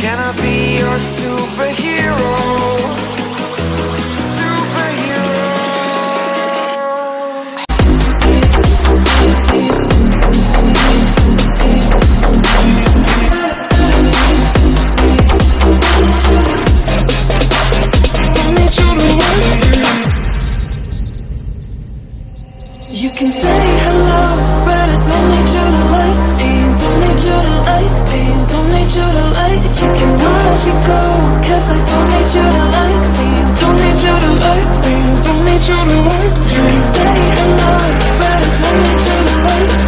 Can I be your super? go Cause I don't need you to like me. Don't need you to like me. Don't need you to like me. You can say hello But I don't need you to like me.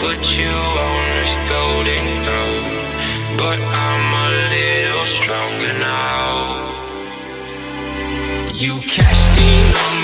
put you on this golden throne, but I'm a little stronger now. You cashed in on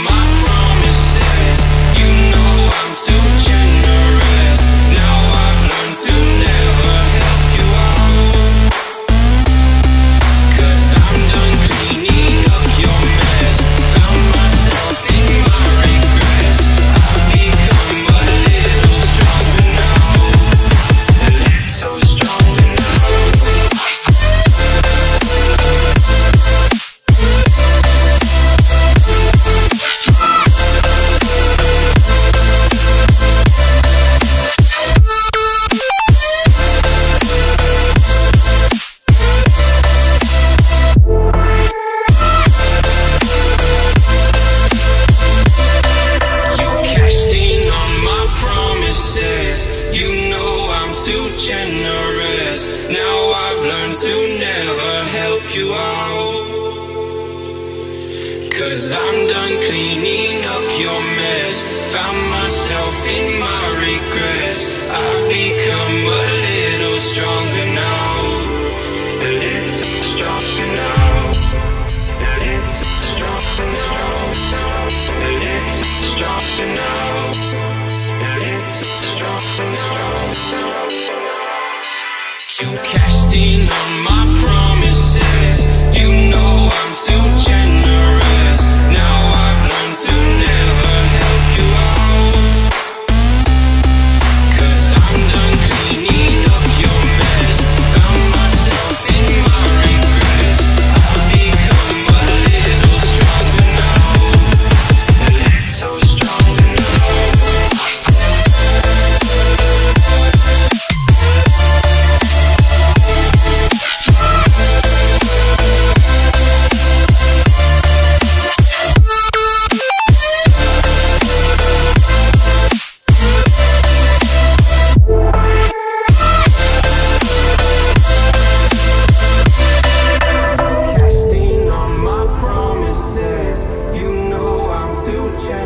done cleaning up your mess. Found myself in my regrets. I've become a little stronger now. A little stronger now. A little stronger now. A little stronger now. A little stronger now. You cashed in on my promises. You know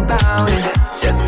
About it. Just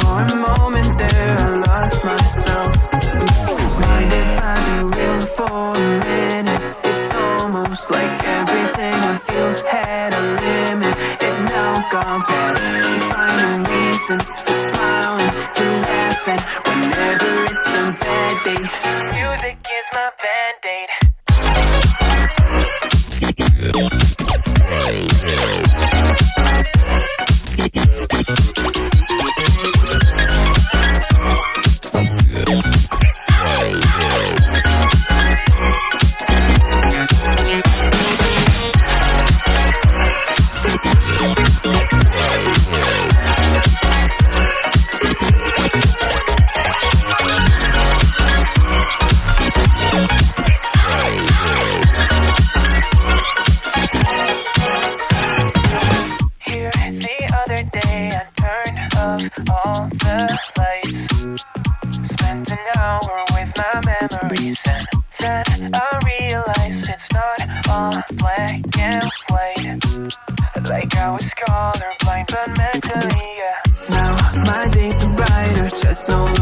There's no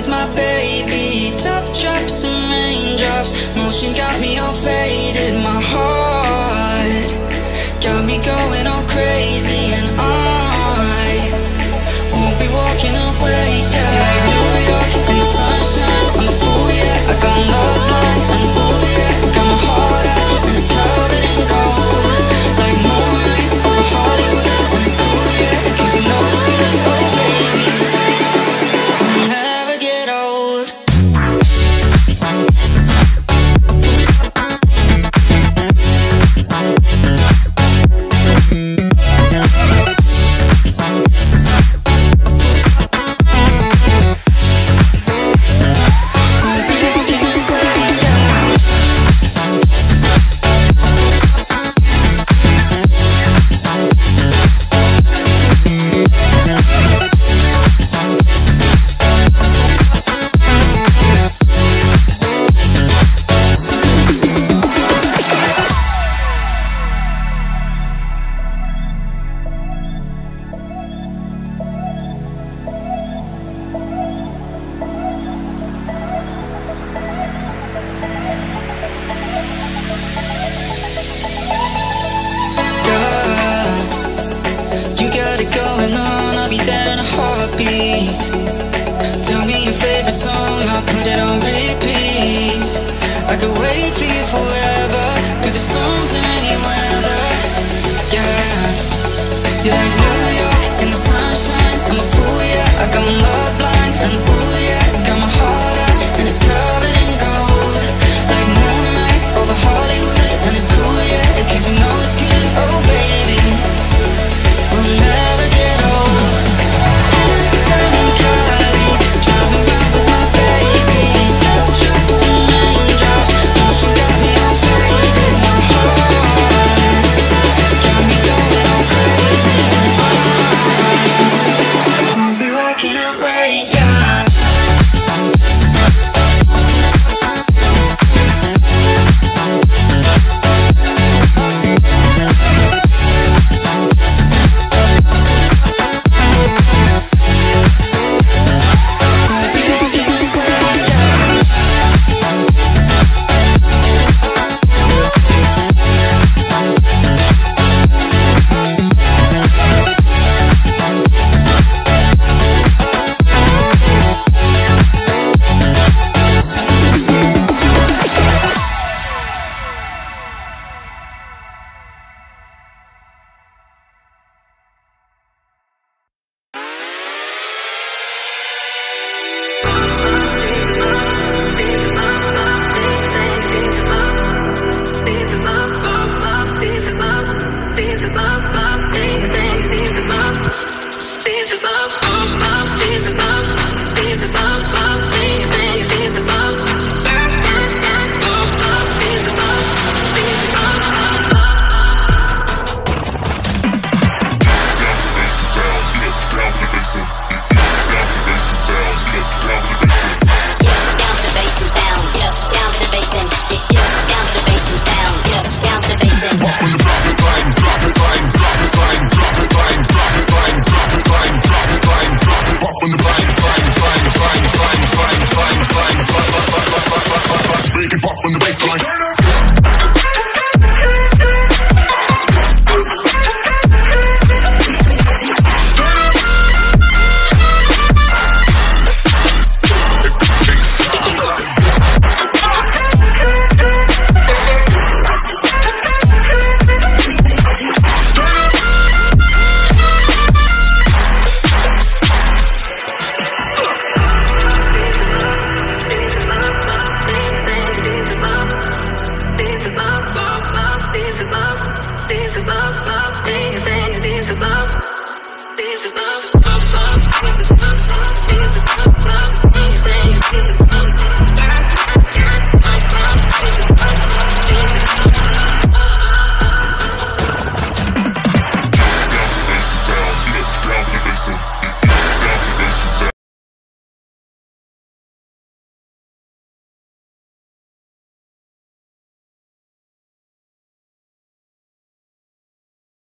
with my baby tough drops and raindrops Motion got me all fake.